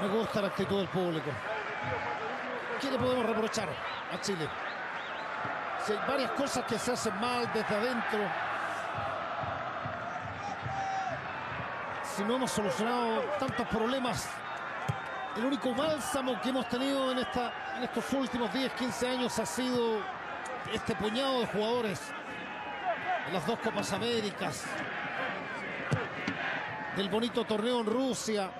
Me gusta la actitud del público. ¿Qué le podemos reprochar a Chile? Si hay varias cosas que se hacen mal desde adentro. Si no hemos solucionado tantos problemas. El único bálsamo que hemos tenido en, esta, en estos últimos 10, 15 años ha sido este puñado de jugadores en las dos Copas Américas, del bonito torneo en Rusia,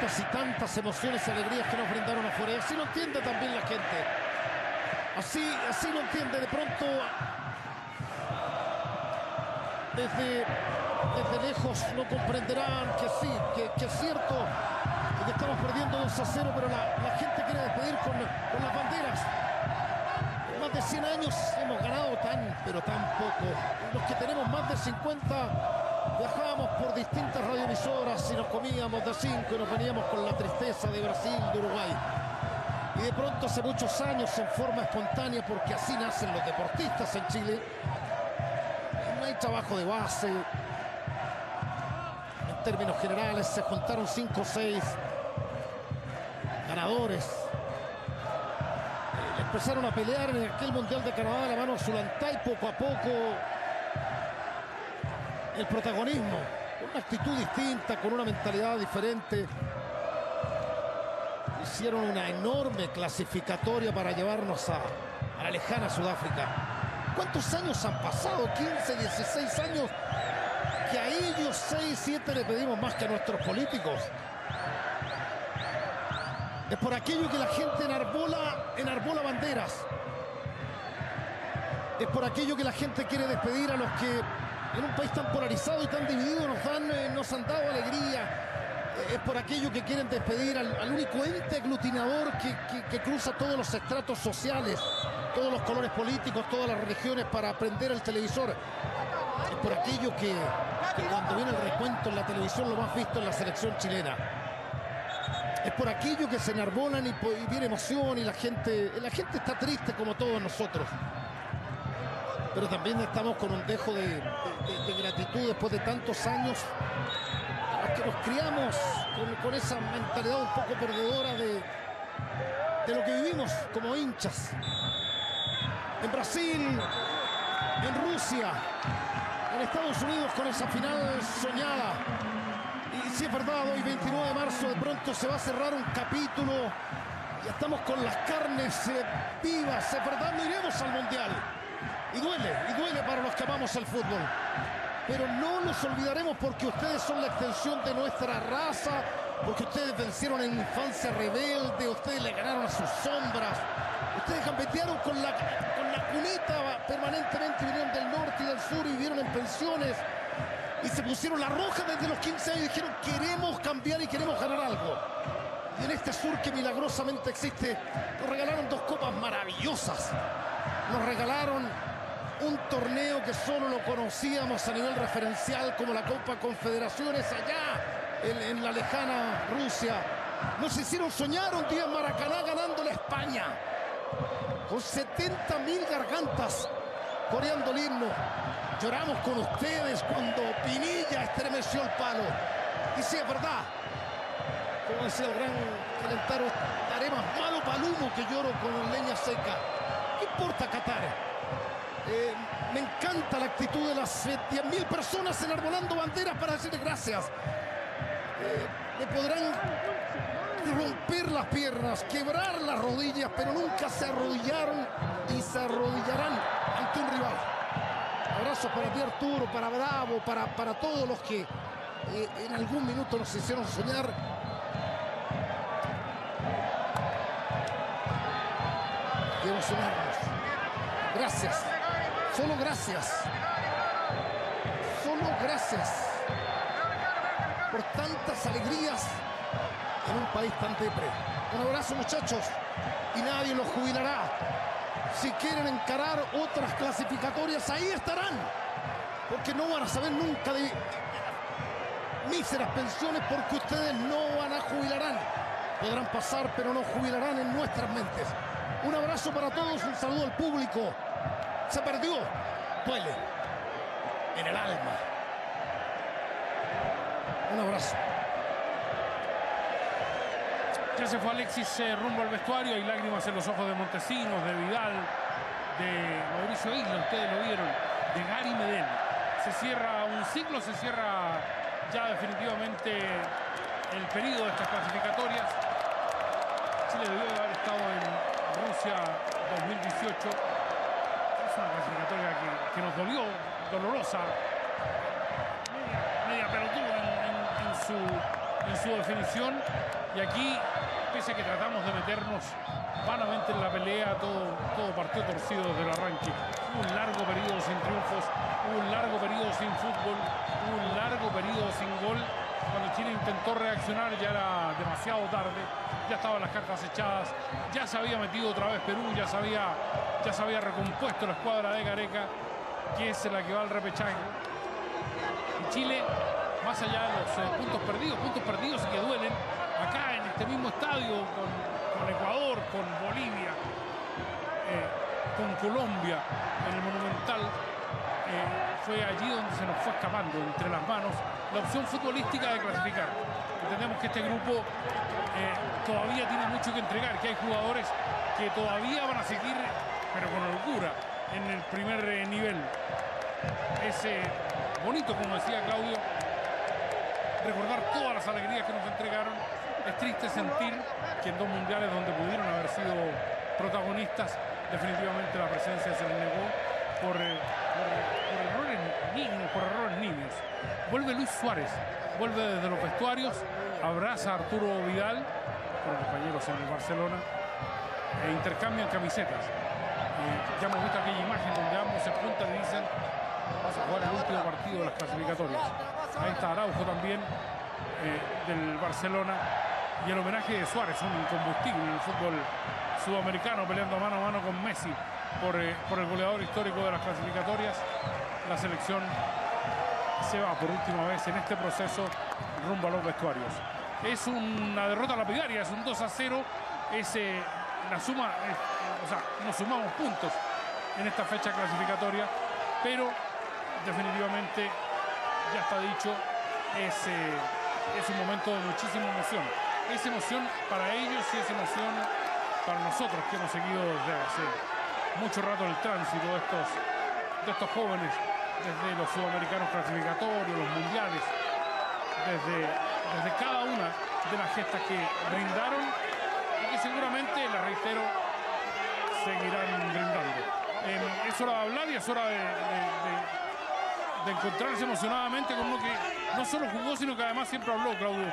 tantas y tantas emociones y alegrías que nos brindaron afuera. Y así lo entiende también la gente. Así, así lo entiende de pronto. Desde, desde lejos no comprenderán que sí, que, que es cierto que estamos perdiendo 2 a 0, pero la, la gente quiere despedir con, con las banderas. Más de 100 años hemos ganado tan, pero tan poco. Los que tenemos más de 50 viajábamos por distintas radioemisoras y nos comíamos de 5 y nos veníamos con la tristeza de Brasil, de Uruguay. Y de pronto hace muchos años en forma espontánea, porque así nacen los deportistas en Chile, no hay trabajo de base, en términos generales se juntaron 5 o 6 ganadores. Eh, Empezaron a pelear en aquel Mundial de Canadá de la mano a Zulantay poco a poco el protagonismo, con una actitud distinta, con una mentalidad diferente. Hicieron una enorme clasificatoria para llevarnos a, a la lejana Sudáfrica. ¿Cuántos años han pasado? 15, 16 años que a ellos 6, 7 le pedimos más que a nuestros políticos. Es por aquello que la gente enarbola, enarbola banderas. Es por aquello que la gente quiere despedir a los que en un país tan polarizado y tan dividido nos, dan, eh, nos han dado alegría. Eh, Es por aquello que quieren despedir al, único ente aglutinador que, que- cruza todos los estratos sociales, todos los colores políticos, todas las religiones para prender el televisor. Es por aquello que, cuando viene el recuento en la televisión lo más visto en la selección chilena. Es por aquello que se enarbolan y, y viene emoción y la gente, la gente está triste como todos nosotros. Pero también estamos con un dejo de, gratitud después de tantos años a los que nos criamos con, con esa mentalidad un poco perdedora de, de lo que vivimos como hinchas. En Brasil, en Rusia, en Estados Unidos con esa final soñada. Y si es verdad, hoy 29 de marzo de pronto se va a cerrar un capítulo. Ya estamos con las carnes eh, vivas, es verdad, no iremos al Mundial. Y duele, y duele para los que amamos el fútbol. Pero no nos olvidaremos porque ustedes son la extensión de nuestra raza, porque ustedes vencieron en infancia rebelde, ustedes le ganaron a sus sombras, ustedes gambetearon con la, con la cunita permanentemente, vinieron del norte y del sur y vivieron en pensiones y se pusieron la roja desde los 15 años y dijeron queremos cambiar y queremos ganar algo. Y en este sur que milagrosamente existe, nos regalaron dos copas maravillosas. Nos regalaron un torneo que solo lo conocíamos a nivel referencial como la Copa Confederaciones allá en, la lejana Rusia. Nos hicieron soñar un día en Maracaná ganando la España con 70 mil gargantas coreando el himno. Lloramos con ustedes cuando Pinilla estremeció el palo. Y si es verdad, como decía el gran calentaro, estaré más malo para que lloro con leña seca. ¿Qué importa Qatar? Eh, me encanta la actitud de las 10.000 personas enarbolando banderas para decirles gracias. Eh, me podrán romper las piernas, quebrar las rodillas, pero nunca se arrodillaron y se arrodillarán ante un rival. Abrazos para ti Arturo, para Bravo, para, para todos los que eh, en algún minuto nos hicieron soñar. Gracias. Solo gracias. Solo gracias por tantas alegrías en un país tan depre. Un abrazo muchachos y nadie los jubilará. Si quieren encarar otras clasificatorias, ahí estarán. Porque no van a saber nunca de míseras pensiones porque ustedes no van a jubilarán. Podrán pasar, pero no jubilarán en nuestras mentes. Un abrazo para todos, un saludo al público. Se perdió. Duele. En el alma. Un abrazo. Ya se fue Alexis eh, rumbo al vestuario. Hay lágrimas en los ojos de Montesinos, de Vidal, de Mauricio Isla. Ustedes lo vieron. De Gary Medel. Se cierra un ciclo, se cierra ya definitivamente el periodo de estas clasificatorias. Chile debió haber estado en Rusia 2018. Una clasificatoria que, nos dolió, dolorosa, media, media pelotuda en, su, definición. Y aquí, pese a que tratamos de meternos vanamente en la pelea, todo, todo partió torcido desde el arranque. Un largo periodo sin triunfos, un largo periodo sin fútbol, un largo periodo sin gol. Intentó reaccionar ya era demasiado tarde, ya estaban las cartas echadas, ya se había metido otra vez Perú, ya se había, ya se recompuesto la escuadra de Gareca, que es la que va al repechaje. Y Chile, más allá de los eh, puntos perdidos, puntos perdidos y que duelen, acá en este mismo estadio con, con Ecuador, con Bolivia, eh, con Colombia, en el Monumental, eh, fue allí donde se nos fue escapando entre las manos la opción futbolística de clasificar. Entendemos que este grupo eh, todavía tiene mucho que entregar, que hay jugadores que todavía van a seguir, pero con holgura, en el primer eh, nivel. Es bonito, como decía Claudio, recordar todas las alegrías que nos entregaron. Es triste sentir que en dos mundiales donde pudieron haber sido protagonistas, definitivamente la presencia se les negó por, eh, por- por errores niños, por errores niños. Vuelve Luis Suárez, vuelve desde los vestuarios, abraza a Arturo Vidal, con compañeros en el Barcelona, e intercambian camisetas. Eh, ya hemos visto aquella imagen donde ambos se juntan y dicen vamos a jugar el último partido de las clasificatorias. Ahí está Araujo también eh, del Barcelona y el homenaje de Suárez, un incombustible en el fútbol sudamericano peleando mano a mano con Messi por, eh, por el goleador histórico de las clasificatorias. La selección se va por última vez en este proceso rumbo a los vestuarios. Es una derrota lapidaria, es un 2 a 0. Es la suma, o sea, nos sumamos puntos en esta fecha clasificatoria, pero definitivamente ya está dicho, es, eh, es un momento de muchísima emoción. Es emoción para ellos y es emoción para nosotros que hemos seguido desde hace mucho rato el tránsito de estos, jóvenes, desde los sudamericanos clasificatorios, los mundiales, desde, desde cada una de las gestas que brindaron y que seguramente, les reitero, seguirán brindando. Es hora de hablar y es hora de, de- encontrarse emocionadamente con uno que no solo jugó, sino que además siempre habló, Claudio.